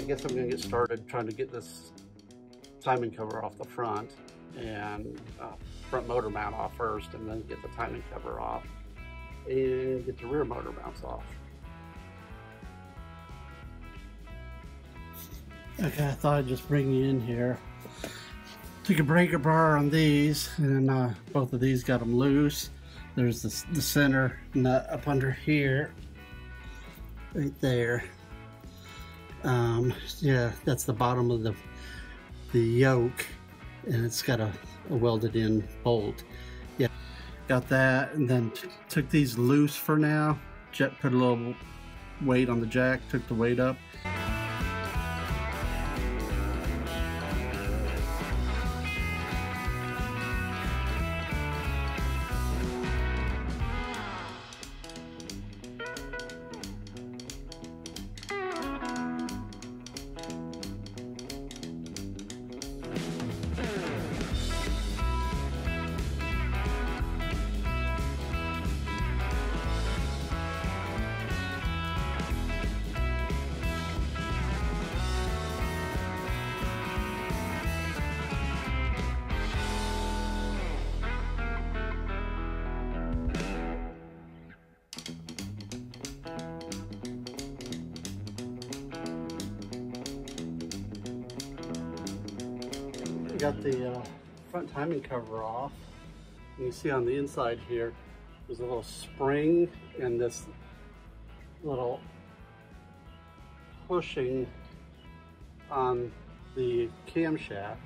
I guess I'm gonna get started trying to get this timing cover off the front and uh, front motor mount off first and then get the timing cover off and get the rear motor mounts off. Okay, I thought I'd just bring you in here. Took a breaker bar on these and uh, both of these got them loose. There's the, the center nut up under here, right there. Um, yeah, that's the bottom of the, the yoke and it's got a, a welded in bolt. Yeah, got that and then took these loose for now. Jet put a little weight on the jack, took the weight up. Got the uh, front timing cover off. And you see on the inside here, there's a little spring and this little pushing on the camshaft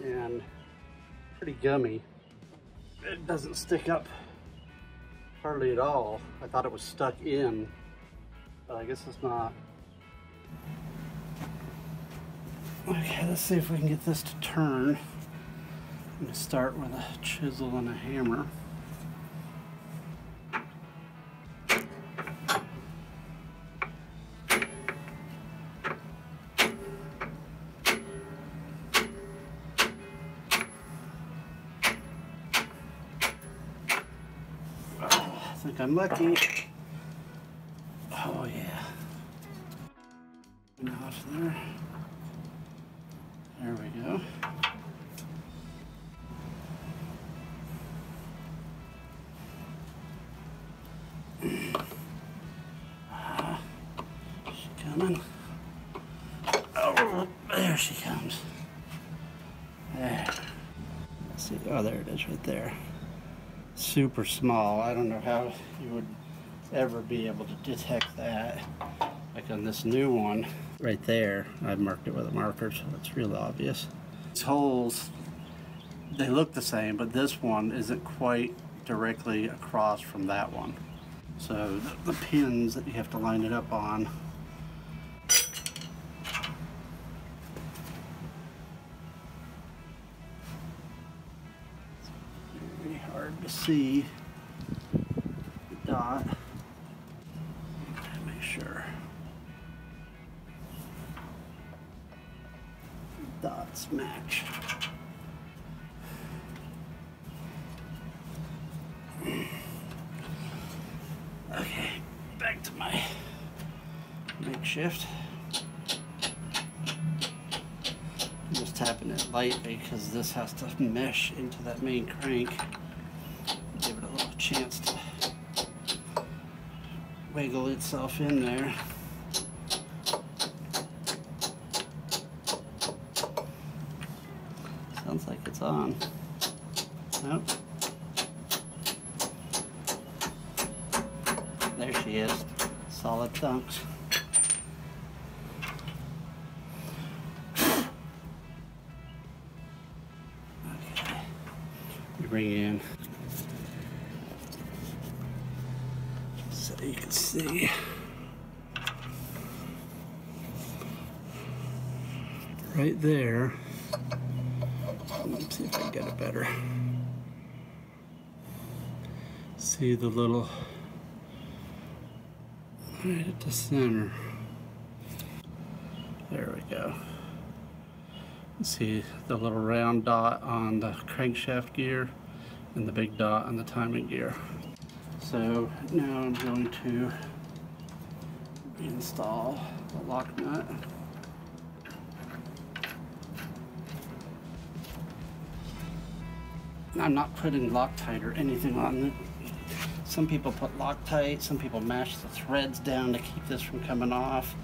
and pretty gummy. It doesn't stick up hardly at all. I thought it was stuck in, but I guess it's not. Okay, let's see if we can get this to turn. I'm going to start with a chisel and a hammer. Oh, I think I'm lucky. Oh yeah. Off there. There we go. Ah, she coming. Oh, there she comes. There. Let's see. Oh, there it is right there. Super small. I don't know how you would ever be able to detect that. Like on this new one right there. I've marked it with a marker, so it's real obvious. These holes, they look the same, but this one isn't quite directly across from that one. So the, the pins that you have to line it up on very hard to see the dot. Make sure. Match. Okay, back to my makeshift. I'm just tapping it lightly because this has to mesh into that main crank. Give it a little chance to wiggle itself in there. Sounds like it's on. Nope. There she is. Solid chunks. Okay. Bring in so you can see. Right there. Let's see if I can get it better. See the little right at the center. There we go. See the little round dot on the crankshaft gear and the big dot on the timing gear. So now I'm going to install the lock nut. I'm not putting Loctite or anything on it. Some people put Loctite, some people mash the threads down to keep this from coming off.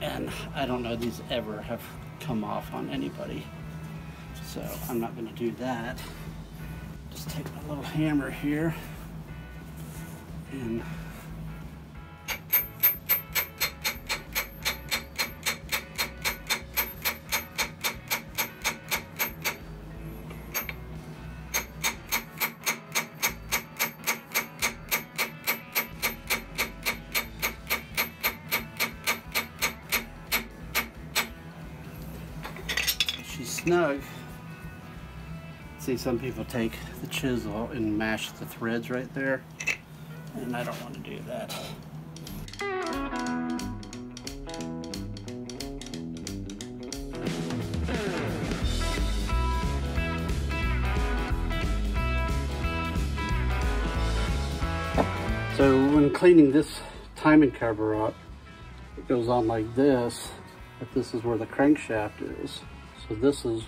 And I don't know these ever have come off on anybody. So I'm not gonna do that. Just take my little hammer here and snug. See, some people take the chisel and mash the threads right there, and I don't want to do that. So when cleaning this timing cover up, it goes on like this, but this is where the crankshaft is. So this is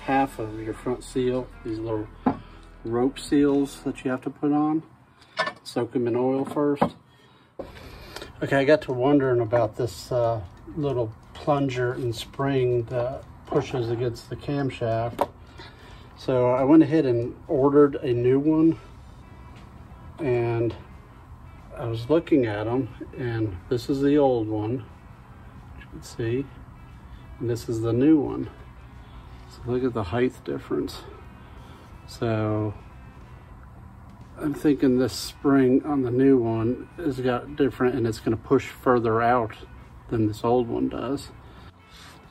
half of your front seal, these little rope seals that you have to put on. Soak them in oil first. Okay, I got to wondering about this uh, little plunger and spring that pushes against the camshaft. So I went ahead and ordered a new one and I was looking at them and this is the old one, you can see, and this is the new one. Look at the height difference. So I'm thinking this spring on the new one has got different and it's gonna push further out than this old one does.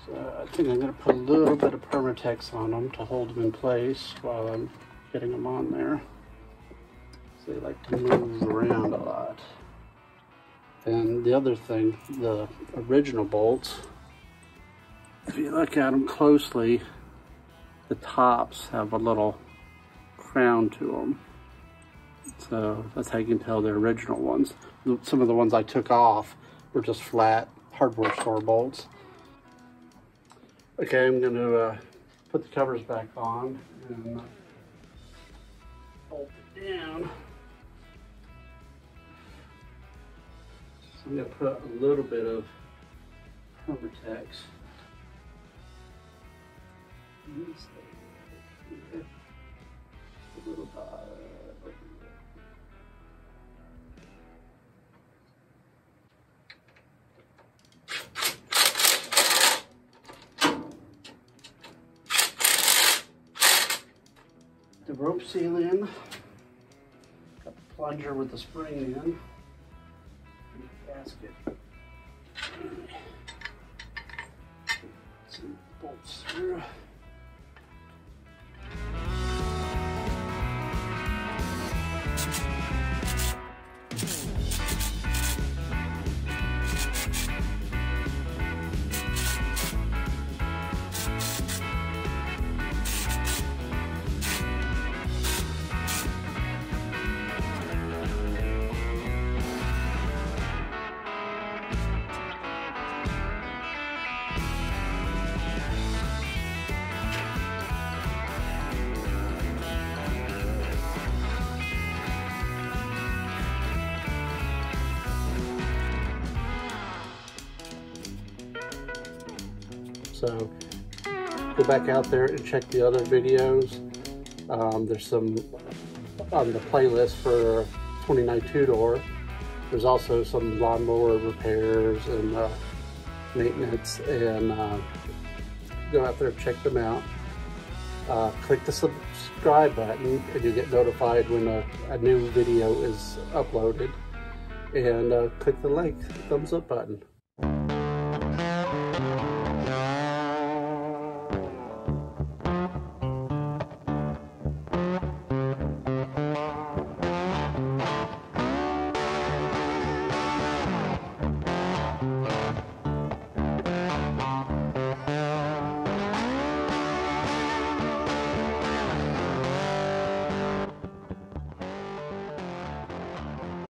So I think I'm gonna put a little bit of Permatex on them to hold them in place while I'm getting them on there. So they like to move around a lot. And the other thing, the original bolts, if you look at them closely, the tops have a little crown to them. So that's how you can tell they're original ones. Some of the ones I took off were just flat hardware store bolts. Okay, I'm gonna uh, put the covers back on and bolt it down. So I'm gonna put a little bit of Permatex the rope seal in, got the plunger with the spring in, and the gasket. Some bolts through. So go back out there and check the other videos. Um, there's some on the playlist for 29 two-door. There's also some lawnmower repairs and uh, maintenance and uh, go out there and check them out. Uh, click the subscribe button and you get notified when a, a new video is uploaded. And uh, click the like, thumbs up button.